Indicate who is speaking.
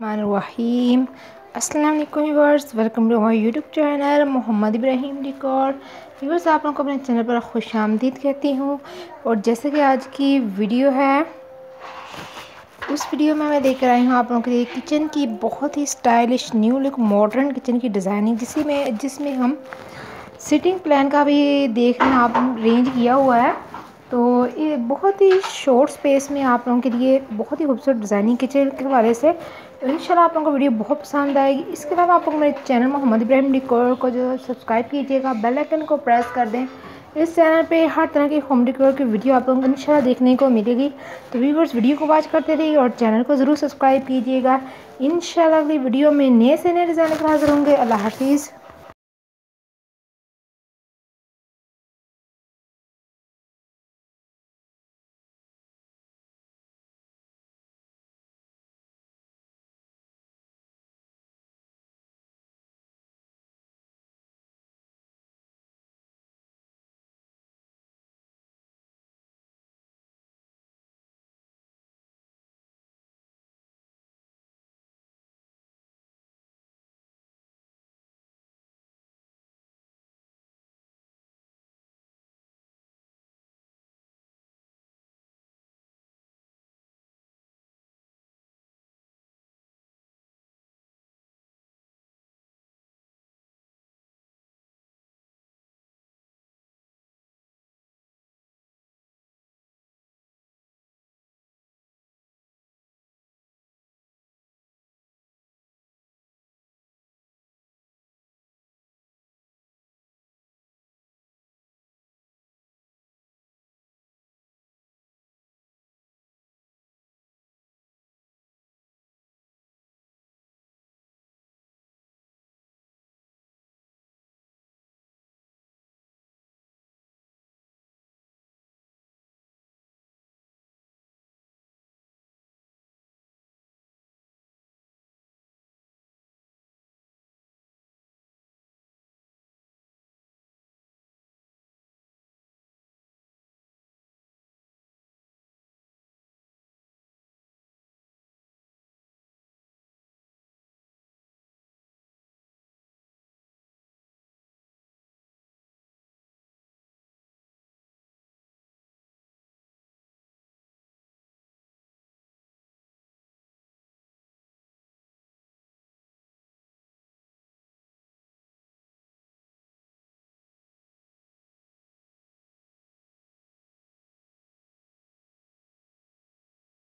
Speaker 1: रहीम अस्सलाम वालेकुम viewers welcome to my YouTube channel Mohammad Ibrahim record viewers आप लोगों को अपने चैनल पर खुश आमदीद कहती हूँ। और जैसे कि आज की वीडियो है, उस वीडियो में मैं लेकर आई हूँ आप लोगों के लिए किचन की बहुत ही stylish new look modern kitchen की डिज़ाइनिंग जिसमें जिसमें हम सिटिंग प्लान का भी देख रहे हैं, आप रेंज किया हुआ है। तो ये बहुत ही शॉर्ट स्पेस में आप लोगों के लिए बहुत ही खूबसूरत डिज़ाइनिंग किचन के हवाले से इन आप लोगों को वीडियो बहुत पसंद आएगी। इसके अलावा आप लोग मेरे चैनल मोहम्मद इब्राहिम डिकोर को जो सब्सक्राइब कीजिएगा बेल आइकन को प्रेस कर दें। इस चैनल पे हर तरह की होम डिकोर की वीडियो आप लोगों को इंशाल्लाह देखने को मिलेगी। तो व्यूवर्स वीडियो को वॉच करते रहिए और चैनल को ज़रूर सब्सक्राइब कीजिएगा। इन अगली वीडियो में नए से नए डिज़ाइन हाजिर होंगे। अल्लाह हाफिज़।